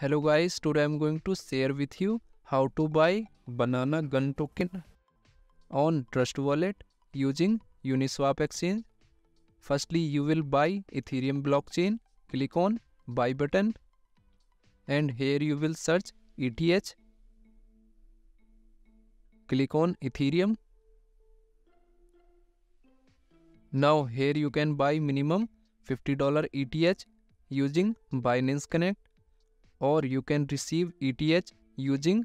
Hello guys, today I'm going to share with you how to buy banana gun token on Trust Wallet using Uniswap exchange. Firstly, you will buy Ethereum blockchain. Click on buy button and here you will search ETH. Click on Ethereum. Now here you can buy minimum $50 ETH using Binance Connect or you can receive ETH using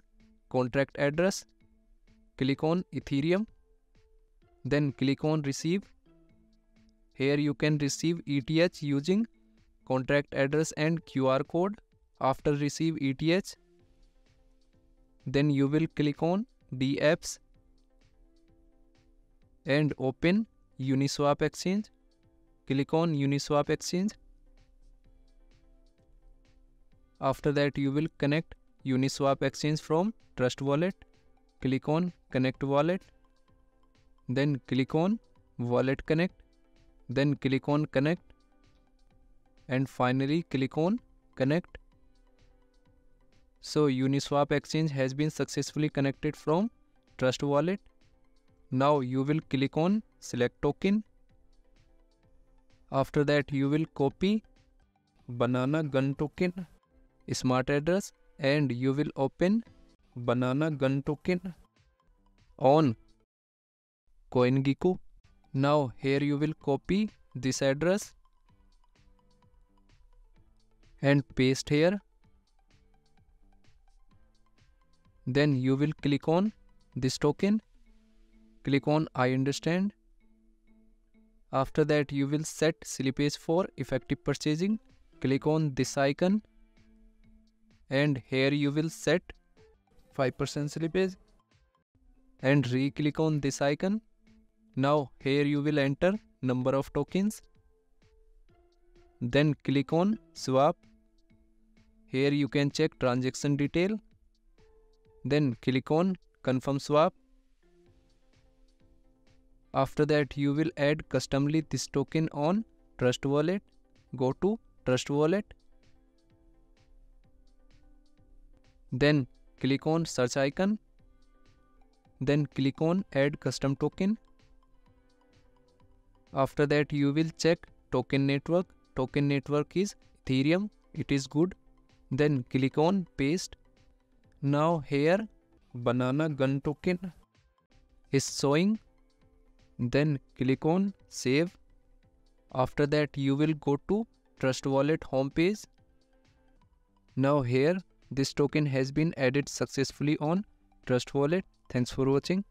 contract address. Click on Ethereum. Then click on receive. Here you can receive ETH using contract address and QR code. After receive ETH, then you will click on dApps and open Uniswap exchange. Click on Uniswap exchange after that you will connect Uniswap exchange from Trust Wallet. Click on connect wallet. Then click on wallet connect. Then click on connect. And finally click on connect. So Uniswap exchange has been successfully connected from Trust Wallet. Now you will click on select token. After that you will copy banana gun token smart address and you will open banana gun token on CoinGecko. Now here you will copy this address and paste here. Then you will click on this token. Click on I understand. After that you will set slippage for effective purchasing. Click on this icon and here you will set 5% slippage and re-click on this icon. Now here you will enter number of tokens. Then click on swap. Here you can check transaction detail. Then click on confirm swap. After that you will add customly this token on Trust Wallet. Go to Trust Wallet Then click on search icon. Then click on add custom token. After that you will check token network. Token network is Ethereum. It is good. Then click on paste. Now here banana gun token is showing. Then click on save. After that you will go to Trust Wallet homepage. Now here this token has been added successfully on Trust Wallet. Thanks for watching.